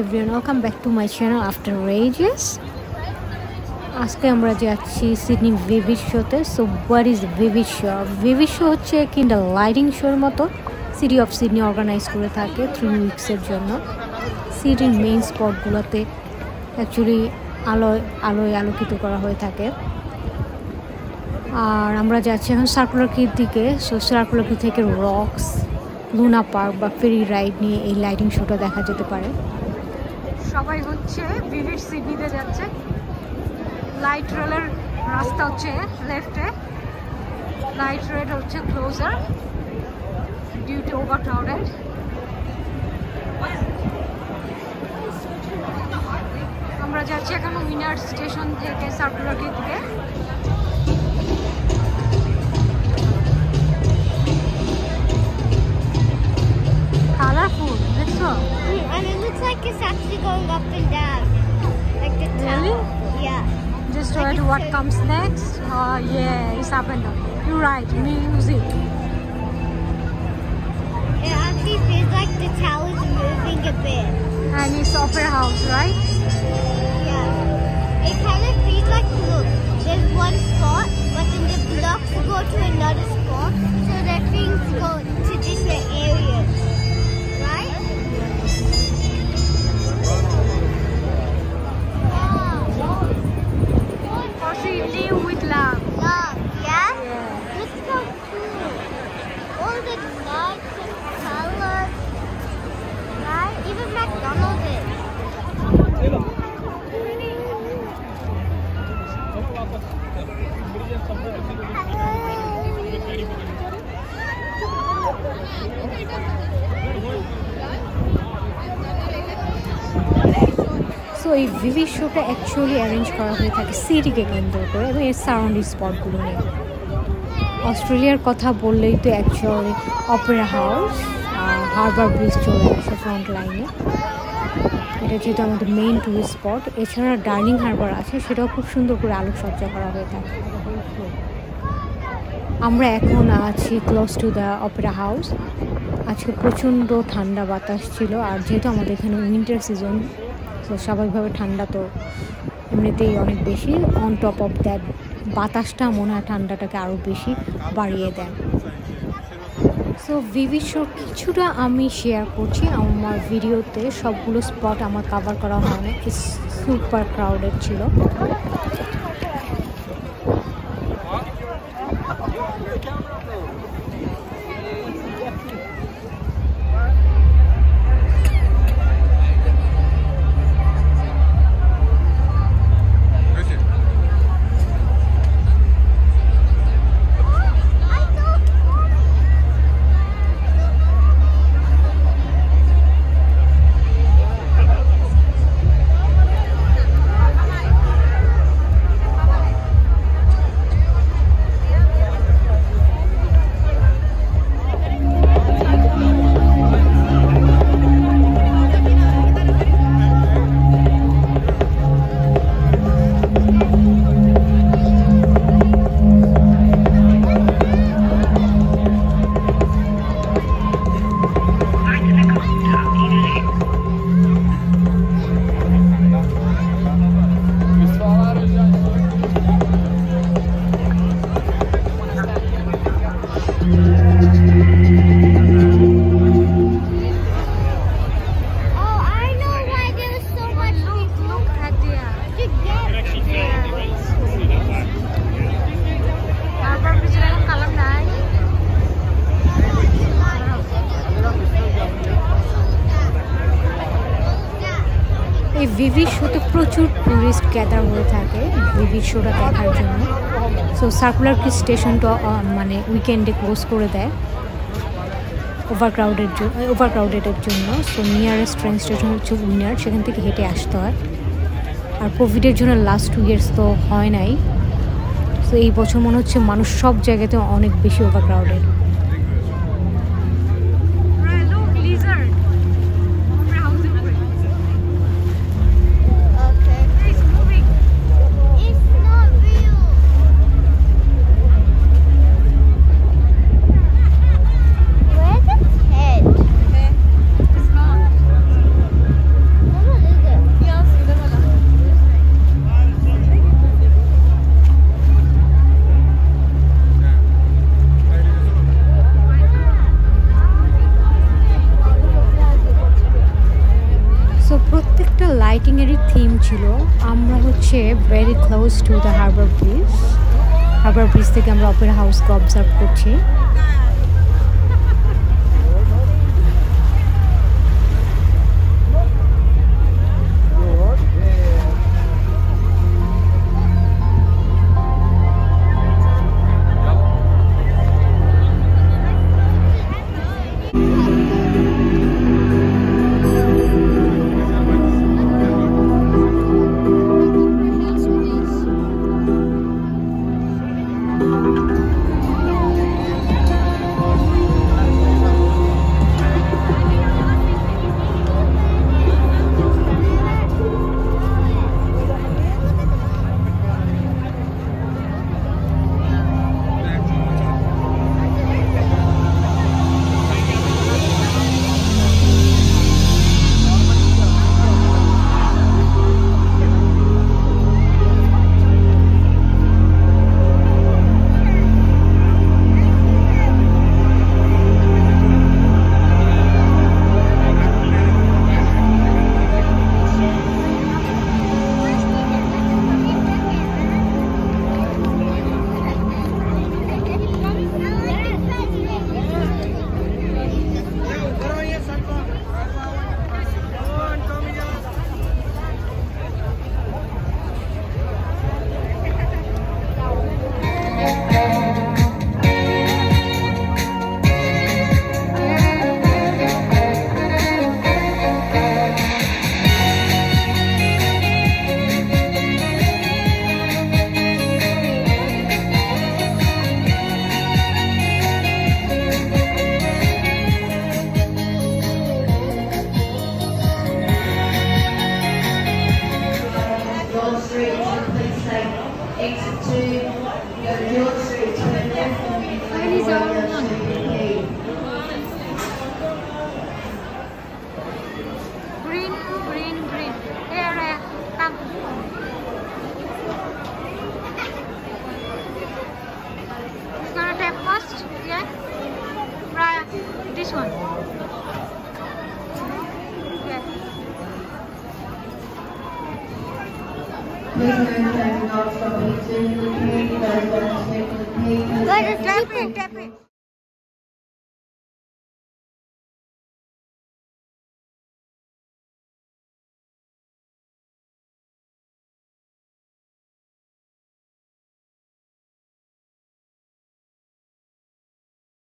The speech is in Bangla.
Everyone welcome back to my channel after rages আজকে আমরা যাচ্ছি সিডনি ভিভিড শোতে so what is Vivid show Vivid show হচ্ছে কিংবা লাইটিং শোর মতো। সিটি অফ সিডনি অর্গানাইজ করে থাকে থ্রি উইক্সের জন্য। সিটির মেইন স্পটগুলোতে অ্যাকচুয়ালি আলোয় আলোয় আলোকিত করা হয়ে থাকে। আর আমরা যাচ্ছি এখন সার্কুলার কির দিকে। সো সার্কুলার কি থেকে রক্স লুনা পার্ক বা ফেরি রাইড নিয়ে এই লাইটিং শোটা দেখা যেতে পারে। সবাই হচ্ছে ভিভিড সিডনিতে যাচ্ছে। লাইট রেলের রাস্তা হচ্ছে লেফটে লাইট রেল হচ্ছে closure due to over crowded আমরা যাচ্ছি এখন উইনার স্টেশন থেকে circular gate colorful. And it looks like it's actually going up and down. Like the tower. Really? tower. Yeah. Just Like wait it's what comes next. Oh yeah, it's up and down. You're right. Music. It actually feels like the tower's moving a bit. And it's opera house, right? Yeah. It kind of feels like, look, there's one spot, but then the blocks go to another spot, so that things go to different areas. এই ভিভি শোটা অ্যাকচুয়ালি অ্যারেঞ্জ করা হয়ে থাকে সিটিকে কেন্দ্র করে এবং এর সারাউন্ডিং স্পটগুলো নিয়ে। অস্ট্রেলিয়ার কথা বললেই তো actually Opera House Harbour Bridge চলে আসে ফ্রন্ট লাইনে এটা যেহেতু আমাদের মেইন টুরিস্ট স্পট এছাড়া ডার্লিং হারবার আছে, সেটাও খুব সুন্দর করে আলোকসজ্জা করা হয়ে থাকে। আমরা এখন আছি close to the opera house আজকে প্রচণ্ড ঠান্ডা বাতাস ছিল, আর যেহেতু আমাদের এখানে উইন্টার সিজন তো স্বাভাবিকভাবে ঠান্ডা তো এমনিতেই অনেক বেশি। অন টপ অফ দ্যাট বাতাসটা মনে হয় ঠান্ডাটাকে আরও বেশি বাড়িয়ে দেয়। সো ভিভি শোর কিছুটা আমি শেয়ার করছি। আমার ভিডিওতে সবগুলো স্পট আমার কাভার করা হয় না সুপার ক্রাউডেড ছিল। ভিভি শোতে প্রচুর টুরিস্ট গ্যাদার হয়ে থাকে ভিভি শোটা দেখার জন্য। সো সার্কুলার কি স্টেশনটা মানে উইকেন্ডে ক্লোজ করে দেয়। ওভারক্রাউডের জন্য ওভার ক্রাউডেডের জন্য। সো নিয়ারেস্ট ট্রেন স্টেশন হচ্ছে উইনার সেখান থেকে হেঁটে আসতে হয়। আর কোভিডের জন্য লাস্ট টু ইয়ার্স তো হয় নাই। সো এই বছর মনে হচ্ছে মানুষ সব জায়গাতে অনেক বেশি ওভার থিম ছিল, আমরা হচ্ছে very close to the harbour bridge harbour bridge থেকে আমরা অপেরা হাউসকে অবজার্ভ করছি। this one? Like a clapping, clapping.